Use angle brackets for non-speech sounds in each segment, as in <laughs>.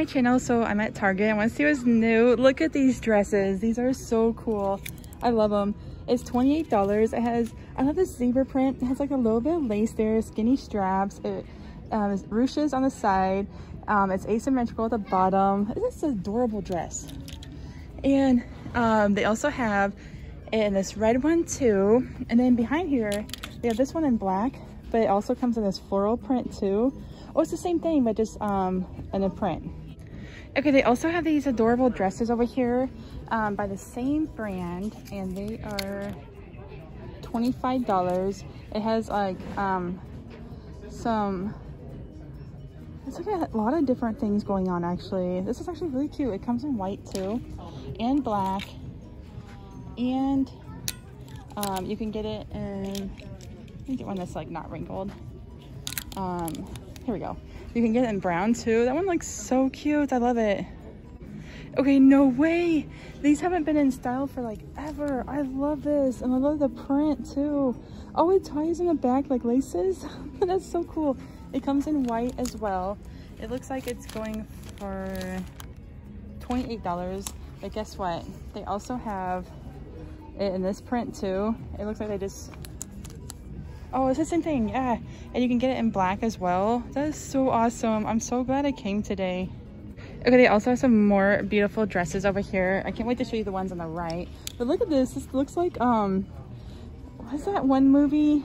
my channel. So I'm at Target. I want to see what's new. Look at these dresses. These are so cool. I love them. It's $28. It has, I love this zebra print. It has like a little bit of lace there, skinny straps. It um, ruches on the side. Um, it's asymmetrical at the bottom. This is an adorable dress. And um, they also have in this red one too. And then behind here, they have this one in black, but it also comes in this floral print too. Oh, it's the same thing, but just um, in a print. Okay, they also have these adorable dresses over here um, by the same brand, and they are $25. It has like um, some, it's like a lot of different things going on actually. This is actually really cute. It comes in white too, and black, and um, you can get it in, let me get one that's like not wrinkled. Um, here we go. You can get it in brown too. That one looks so cute. I love it. Okay, no way. These haven't been in style for like ever. I love this. And I love the print too. Oh, it ties in the back like laces. <laughs> That's so cool. It comes in white as well. It looks like it's going for $28. But guess what? They also have it in this print too. It looks like they just Oh, it's the same thing, yeah. And you can get it in black as well. That is so awesome. I'm so glad I came today. Okay, they also have some more beautiful dresses over here. I can't wait to show you the ones on the right. But look at this. This looks like, um, what's that one movie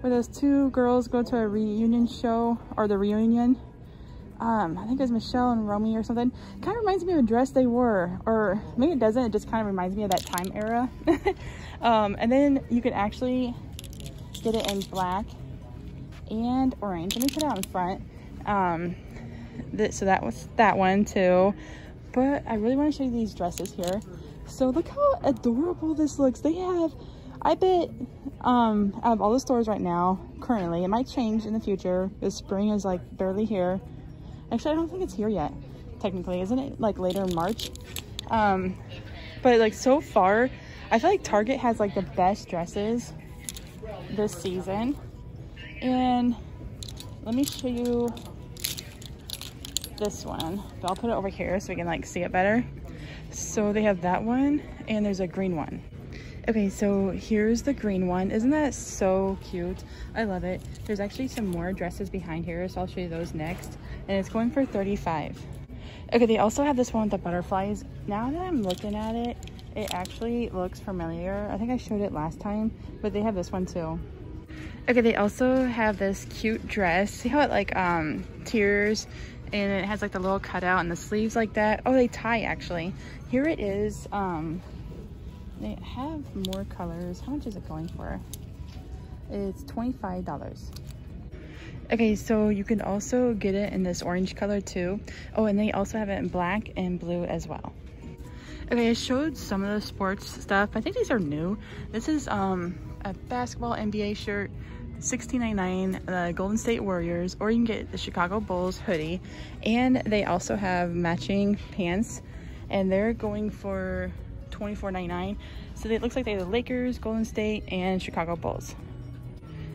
where those two girls go to a reunion show or the reunion? Um, I think it was Michele and Romy or something. Kind of reminds me of a dress they wore, or maybe it doesn't. It just kind of reminds me of that time era. <laughs> um, and then you can actually get it in black and orange. Let me put it out in front. Um, th so that was that one too. But I really want to show you these dresses here. So look how adorable this looks. They have, I bet, um, out of all the stores right now, currently, it might change in the future. The spring is like barely here. Actually, I don't think it's here yet, technically. Isn't it like later in March? Um, but like so far, I feel like Target has like the best dresses this season. And let me show you this one. But I'll put it over here so we can like see it better. So they have that one and there's a green one. Okay, so here's the green one. Isn't that so cute? I love it. There's actually some more dresses behind here, so I'll show you those next. And it's going for 35. Okay, they also have this one with the butterflies. Now that I'm looking at it, it actually looks familiar. I think I showed it last time, but they have this one too. Okay, they also have this cute dress. See how it like um tears and it has like the little cutout and the sleeves like that. Oh, they tie actually. Here it is. Um, they have more colors. How much is it going for? It's $25. Okay, so you can also get it in this orange color too. Oh, and they also have it in black and blue as well. Okay, I showed some of the sports stuff. I think these are new. This is um, a basketball NBA shirt, $16.99, the Golden State Warriors, or you can get the Chicago Bulls hoodie. And they also have matching pants, and they're going for $24.99. So it looks like they have the Lakers, Golden State, and Chicago Bulls.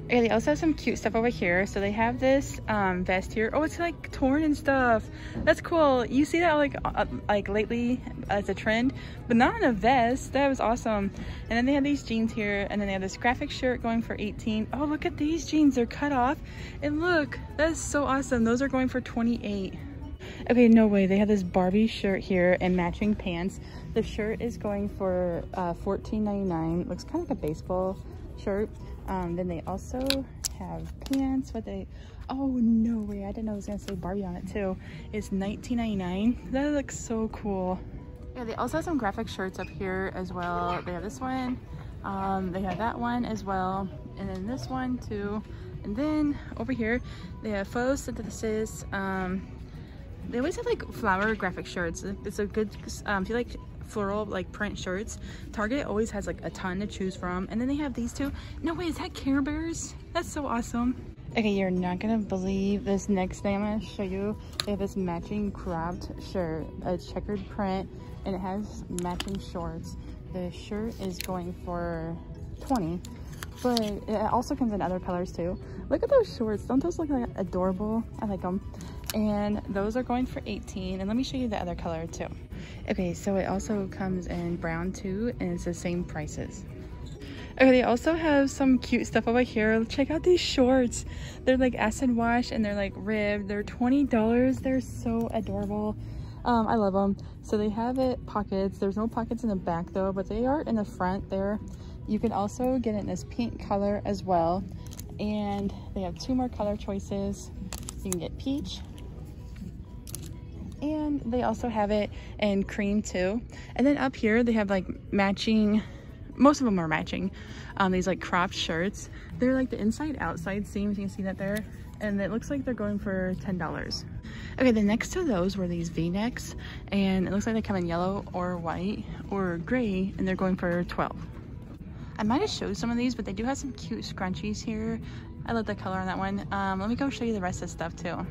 Okay, they also have some cute stuff over here. So they have this um, vest here. Oh, it's like torn and stuff. That's cool. You see that like uh, like lately as a trend, but not in a vest. That was awesome. And then they have these jeans here, and then they have this graphic shirt going for 18. Oh, look at these jeans. They're cut off. And look, that is so awesome. Those are going for 28. Okay, no way. They have this Barbie shirt here and matching pants. The shirt is going for uh, $14.99. Looks kind of like a baseball shirt. Um, then they also have pants. What they, oh no way, I didn't know it was gonna say Barbie on it too. It's $19.99. That looks so cool. Yeah, they also have some graphic shirts up here as well. They have this one, um, they have that one as well, and then this one too. And then over here, they have photosynthesis. Um, they always have like flower graphic shirts. It's a good, um, if you like floral like print shirts. Target always has like a ton to choose from. And then they have these two. No way, is that Care Bears? That's so awesome. Okay, you're not gonna believe this next thing I'm gonna show you. They have this matching cropped shirt, a checkered print, and it has matching shorts. The shirt is going for 20 but it also comes in other colors too. Look at those shorts. Don't those look like adorable? I like them. and those are going for 18 and let me show you the other color too okay so it also comes in brown too and it's the same prices. Okay they also have some cute stuff over here. Check out these shorts. They're like acid wash and they're like ribbed. They're 20 dollars. They're so adorable. Um, i love them so they have it pockets. There's no pockets in the back though but they are in the front there. You can also get it in this pink color as well. And they have two more color choices. You can get peach and they also have it in cream too. And then up here they have like matching most of them are matching um, these like cropped shirts. They're like the inside outside seams you can see that there. And it looks like they're going for ten dollars. Okay the next to those were these v-necks and it looks like they come in yellow or white or gray and they're going for 12 i might have showed some of these but they do have some cute scrunchies here. I love the color on that one. Um, let me go show you the rest of the stuff too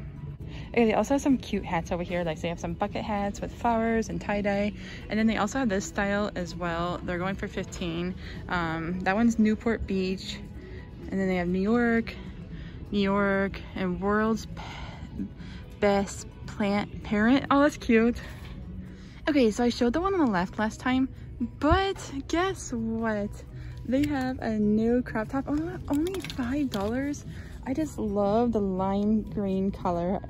Okay, they also have some cute hats over here. Like they have some bucket hats with flowers and tie-dye. And then they also have this style as well. They're going for 15. Um, that one's Newport Beach. And then they have New York, New York, and World's Best Plant Parent. Oh, that's cute. Okay, so I showed the one on the left last time, but guess what? They have a new crop top, oh, only $5. I just love the lime green color.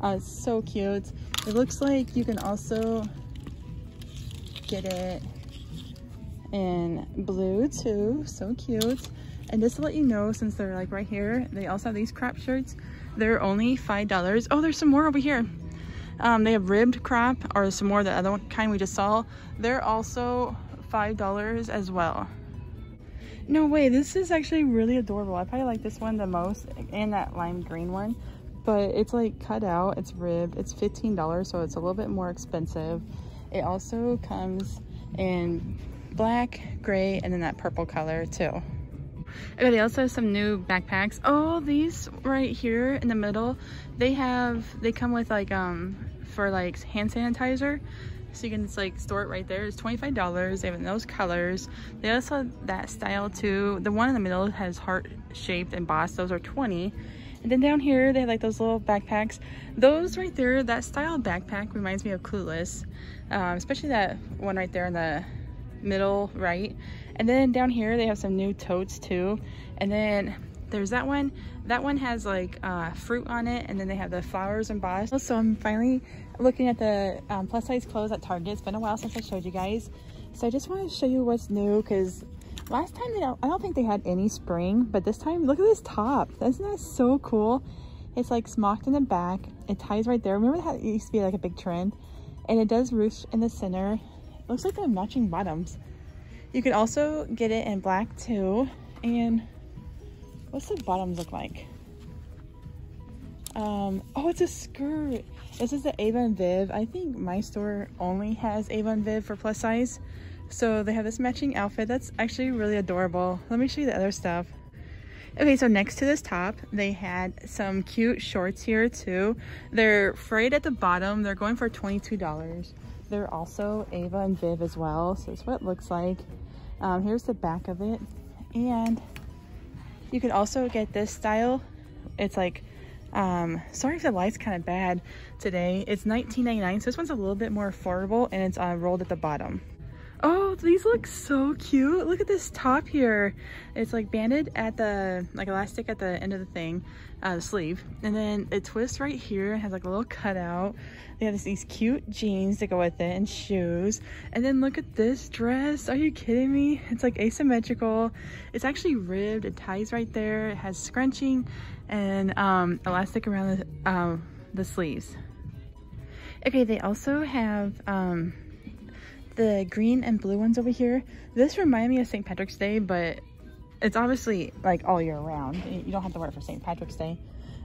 Uh, so cute. It looks like you can also get it in blue too. So cute. And just to let you know, since they're like right here, they also have these crop shirts. They're only $5. Oh, there's some more over here. Um, they have ribbed crop or some more, the other kind we just saw. They're also $5 as well. No way, this is actually really adorable. I probably like this one the most and that lime green one. But it's like cut out, it's ribbed, it's $15, so it's a little bit more expensive. It also comes in black, gray, and then that purple color too. Okay, they also have some new backpacks. Oh, these right here in the middle, they have, they come with like, um, for like hand sanitizer so you can just like store it right there. It's $25 they have in those colors. They also have that style too. The one in the middle has heart shaped embossed those are 20 and then down here they have like those little backpacks. Those right there that style backpack reminds me of Clueless um, especially that one right there in the middle right. And then down here they have some new totes too. And then there's that one. That one has like uh, fruit on it and then they have the flowers embossed so i'm finally looking at the um, plus size clothes at target. It's been a while since i showed you guys. So i just want to show you what's new because last time they don't, i don't think they had any spring but this time look at this top. Isn't that so cool? It's like smocked in the back. It ties right there. Remember how it used to be like a big trend? And it does ruche in the center. It looks like they're matching bottoms. You can also get it in black too. And What's the bottoms look like? Um, oh, it's a skirt. This is the Ava and Viv. I think my store only has Ava and Viv for plus size. So they have this matching outfit. That's actually really adorable. Let me show you the other stuff. Okay, so next to this top, they had some cute shorts here too. They're frayed at the bottom. They're going for $22. They're also Ava and Viv as well. So it's what it looks like. Um, here's the back of it. And you can also get this style. It's like, um, sorry if the light's kind of bad today. It's $19.99, so this one's a little bit more affordable and it's uh, rolled at the bottom. Oh, these look so cute. Look at this top here. It's like banded at the, like elastic at the end of the thing, uh, the sleeve. And then it twists right here. It has like a little cutout. They have these cute jeans to go with it and shoes. And then look at this dress. Are you kidding me? It's like asymmetrical. It's actually ribbed. It ties right there. It has scrunching and um, elastic around the, um, the sleeves. Okay, they also have um, the green and blue ones over here. This remind me of St. Patrick's Day, but it's obviously like all year round. You don't have to wear it for St. Patrick's Day.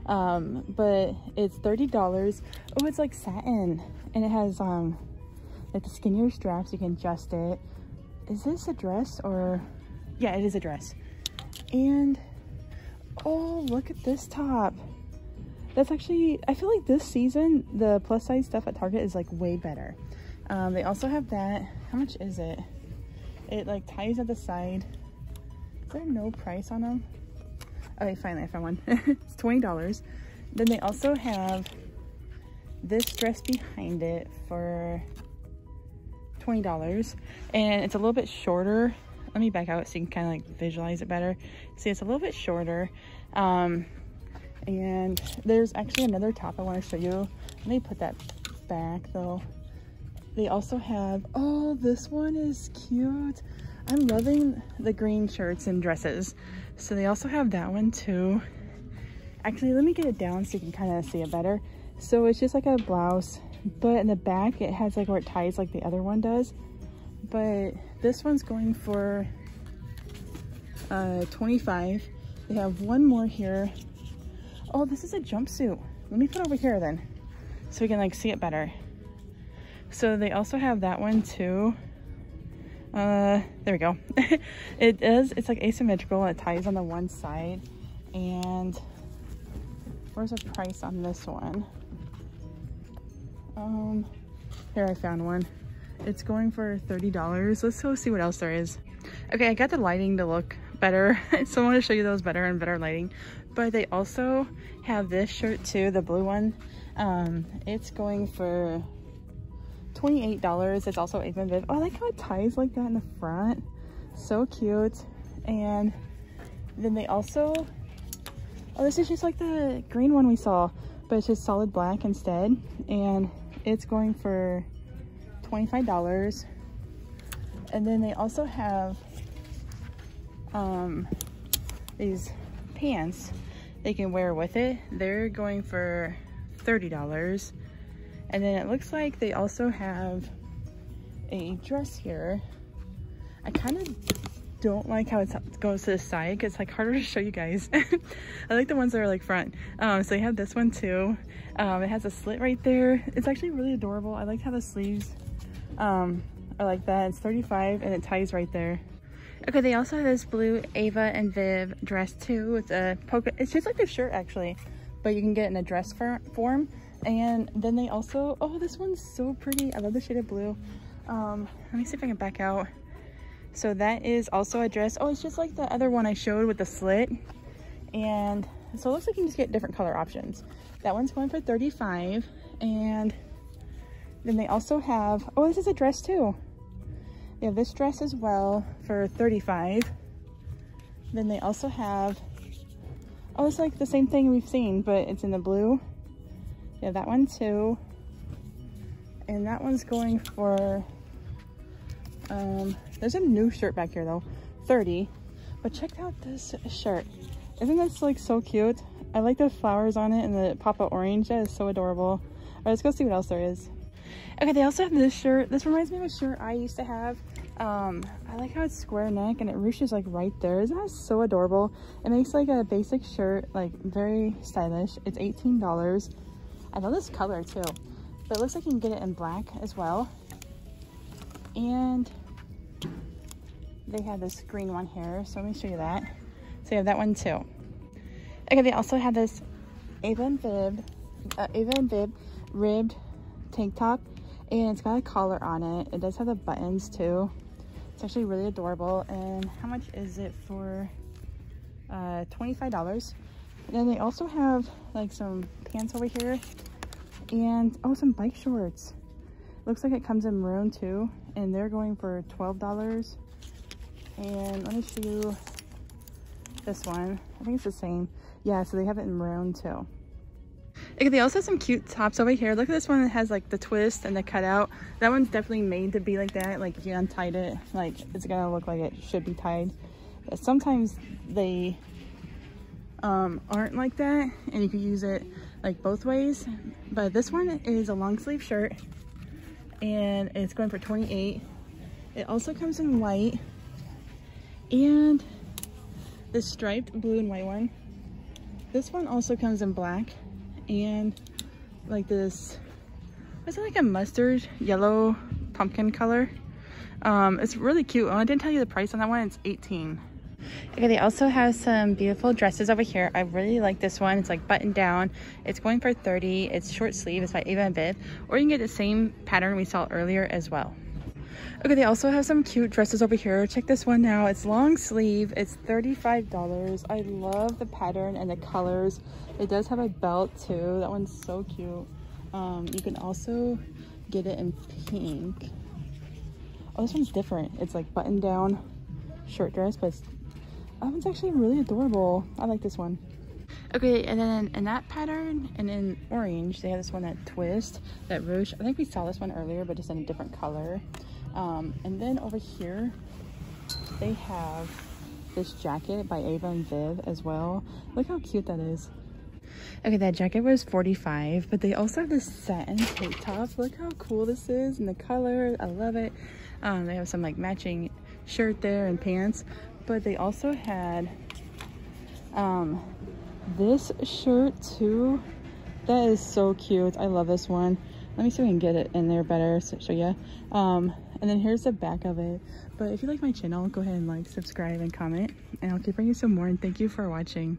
Um, but it's $30. Oh, it's like satin and it has um, like the skinnier straps. You can adjust it. Is this a dress or yeah, it is a dress. And oh, look at this top. That's actually, I feel like this season, the plus size stuff at Target is like way better. Um, they also have that. How much is it? It like ties at the side. Is there no price on them? Okay, finally I found one. <laughs> it's $20. Then they also have this dress behind it for $20 and it's a little bit shorter. Let me back out so you can kind of like visualize it better. See, it's a little bit shorter. Um, and there's actually another top I want to show you. Let me put that back though. They also have, oh, this one is cute. I'm loving the green shirts and dresses. So they also have that one too. Actually, let me get it down so you can kind of see it better. So it's just like a blouse, but in the back it has like where it ties like the other one does. But this one's going for uh, 25. They have one more here. Oh, this is a jumpsuit. Let me put over here then so we can like see it better. So they also have that one too. Uh, there we go. <laughs> it is, it's like asymmetrical. It ties on the one side. And where's the price on this one? Um, here I found one. It's going for $30. Let's go see what else there is. Okay, I got the lighting to look better. so <laughs> I want to show you those better and better lighting. But they also have this shirt too, the blue one. Um, it's going for $28. It's also Ava Viv. Oh, I like how it ties like that in the front. So cute. And then they also, oh, this is just like the green one we saw, but it's just solid black instead. And it's going for $25. And then they also have um, these pants they can wear with it. They're going for $30. And then it looks like they also have a dress here. I kind of don't like how it goes to the side because it's like harder to show you guys. <laughs> I like the ones that are like front. Um, so they have this one too. Um, it has a slit right there. It's actually really adorable. I like how the sleeves um, are like that. It's 35 and it ties right there. Okay, they also have this blue Ava and Viv dress too. It's a polka, it's just like the shirt actually, but you can get in a dress form. And then they also, oh, this one's so pretty. I love the shade of blue. Um, let me see if I can back out. So that is also a dress. Oh, it's just like the other one I showed with the slit. And so it looks like you can just get different color options. That one's going for 35 And then they also have, oh, this is a dress too. They have this dress as well for 35 Then they also have, oh, it's like the same thing we've seen, but it's in the blue. Yeah, that one too. And that one's going for, um, there's a new shirt back here though, 30. But check out this shirt. Isn't this like so cute? I like the flowers on it and the pop orange. That is so adorable. All right, let's go see what else there is. Okay, they also have this shirt. This reminds me of a shirt I used to have. Um, I like how it's square neck and it ruches like right there. Isn't that so adorable? It makes like a basic shirt, like very stylish. It's $18. I love this color too. But it looks like you can get it in black as well. And they have this green one here. So let me show you that. So you have that one too. Okay, they also have this Ava Viv, uh, Viv ribbed tank top. And it's got a collar on it. It does have the buttons too. It's actually really adorable. And how much is it for? Uh, $25. And then they also have like some pants over here and oh some bike shorts. Looks like it comes in maroon too and they're going for $12 and let me show you this one. I think it's the same. Yeah so they have it in maroon too. Okay, they also have some cute tops over here. Look at this one that has like the twist and the cutout. That one's definitely made to be like that. Like if you untied it. Like it's gonna look like it should be tied. But sometimes they um, aren't like that and you can use it like both ways. But this one is a long sleeve shirt and it's going for 28 it also comes in white and the striped blue and white one. This one also comes in black and like this is it like a mustard yellow pumpkin color? Um it's really cute. Oh, i didn't tell you the price on that one. It's 18 Okay, they also have some beautiful dresses over here. I really like this one. It's like button down. It's going for 30. It's short sleeve. It's by Ava and Viv. Or you can get the same pattern we saw earlier as well. Okay, they also have some cute dresses over here. Check this one now. It's long sleeve. It's $35. I love the pattern and the colors. It does have a belt too. That one's so cute. Um, you can also get it in pink. Oh, this one's different. It's like button down shirt dress, but that one's actually really adorable. I like this one. Okay, and then in that pattern and in orange, they have this one that twist, that ruche. I think we saw this one earlier, but just in a different color. Um, and then over here, they have this jacket by Ava and Viv as well. Look how cute that is. Okay, that jacket was 45 but they also have this satin tank top. Look how cool this is and the color. I love it. Um, they have some like matching shirt there and pants, but they also had um, this shirt too. That is so cute. I love this one. Let me see if we can get it in there better so show you. Um, and then here's the back of it. But if you like my channel, go ahead and like, subscribe, and comment. And I'll keep bringing some more. And thank you for watching.